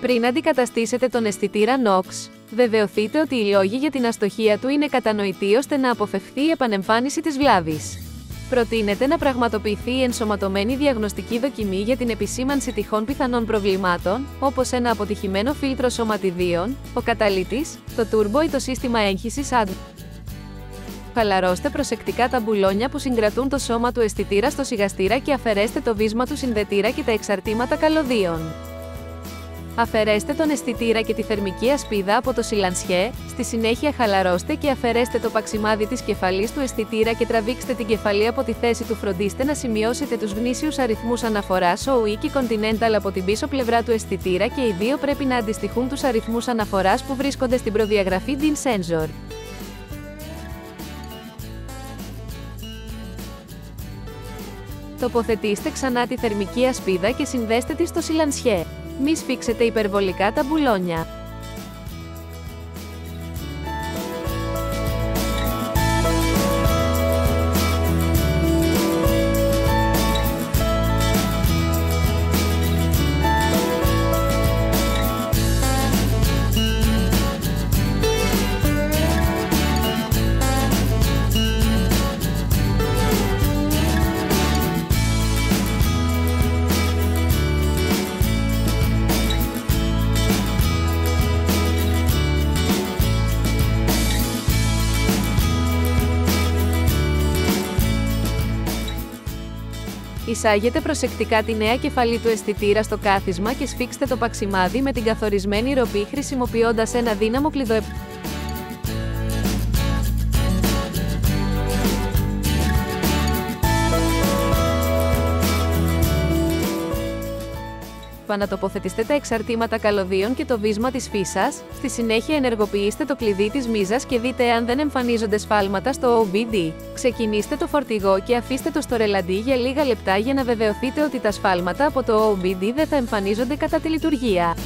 Πριν αντικαταστήσετε τον αισθητήρα NOx, βεβαιωθείτε ότι οι λόγοι για την αστοχία του είναι κατανοητοί ώστε να αποφευθεί η επανεμφάνιση της βλάβης. Προτείνεται να πραγματοποιηθεί η ενσωματωμένη διαγνωστική δοκιμή για την επισήμανση τυχών πιθανών προβλημάτων, όπως ένα αποτυχημένο φίλτρο σωματιδίων, ο καταλήτης, το τούρμπο ή το σύστημα έγχυσης AD. Χαλαρώστε προσεκτικά τα μπουλόνια που συγκρατούν το σώμα του αισθητήρα στο σιγαστήρα και αφαιρέστε το βίσμα του συνδετήρα και τα εξαρτήματα καλωδίων. Αφαιρέστε τον αισθητήρα και τη θερμική ασπίδα από το σιλανσιέ, στη συνέχεια χαλαρώστε και αφαιρέστε το παξιμάδι της κεφαλής του αισθητήρα και τραβήξτε την κεφαλή από τη θέση του φροντίστε να σημειώσετε τους γνήσιους αριθμούς αναφοράς OE και Continental από την πίσω πλευρά του αισθητήρα και οι δύο πρέπει να αντιστοιχούν τους αριθμούς αναφοράς που βρίσκονται στην προδιαγραφή DIN Sensor. Τοποθετήστε ξανά τη θερμική ασπίδα και συνδέστε τη στο σιλανσιέ. Μη σφίξετε υπερβολικά τα μπουλόνια. Εισάγετε προσεκτικά τη νέα κεφαλή του αισθητήρα στο κάθισμα και σφίξτε το παξιμάδι με την καθορισμένη ροπή χρησιμοποιώντας ένα δύναμο κλειδοεπ... Πανατοποθετήστε τα εξαρτήματα καλωδίων και το βίσμα της φύσας, στη συνέχεια ενεργοποιήστε το κλειδί της μίζας και δείτε αν δεν εμφανίζονται σφάλματα στο OBD. Ξεκινήστε το φορτηγό και αφήστε το στο ρελαντί για λίγα λεπτά για να βεβαιωθείτε ότι τα σφάλματα από το OBD δεν θα εμφανίζονται κατά τη λειτουργία.